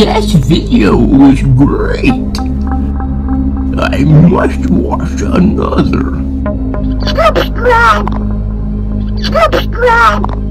This video was great. I must watch another. Subscribe! Subscribe!